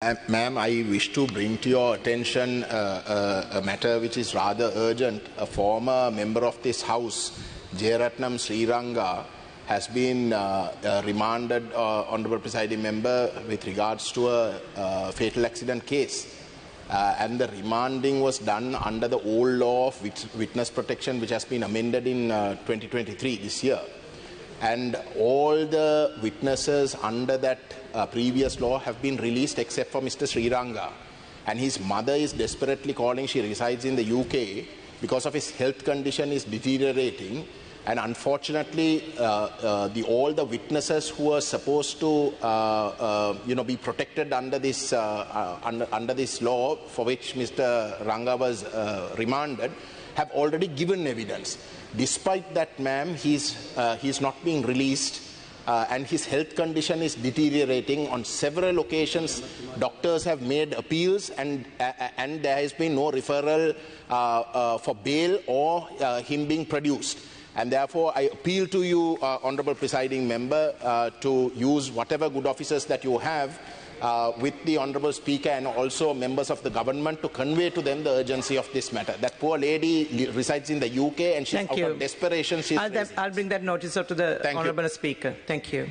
Ma'am, I wish to bring to your attention uh, uh, a matter which is rather urgent. A former member of this House, Jeyaratnam Sriranga, has been uh, uh, remanded, uh, Honorable Presiding Member, with regards to a fatal accident case. And the remanding was done under the old law of witness protection, which has been amended in uh, 2023, this year and all the witnesses under that uh, previous law have been released except for Mr. Sriranga. And his mother is desperately calling, she resides in the UK, because of his health condition is deteriorating. And unfortunately, uh, uh, the, all the witnesses who are supposed to, uh, uh, you know, be protected under this, uh, under, under this law for which Mr. Ranga was remanded, have already given evidence. Despite that, ma'am, he's, uh, he's not being released uh, and his health condition is deteriorating. On several occasions, doctors have made appeals and, uh, and there has been no referral uh, uh, for bail or uh, him being produced. And therefore, I appeal to you, uh, Honorable Presiding Member, uh, to use whatever good offices that you have uh, with the Honorable Speaker and also members of the government to convey to them the urgency of this matter. That poor lady resides in the UK and she's Thank out you. of desperation. She's I'll, raised- I'll bring that notice up to the Thank you. Honourable Speaker. Thank you.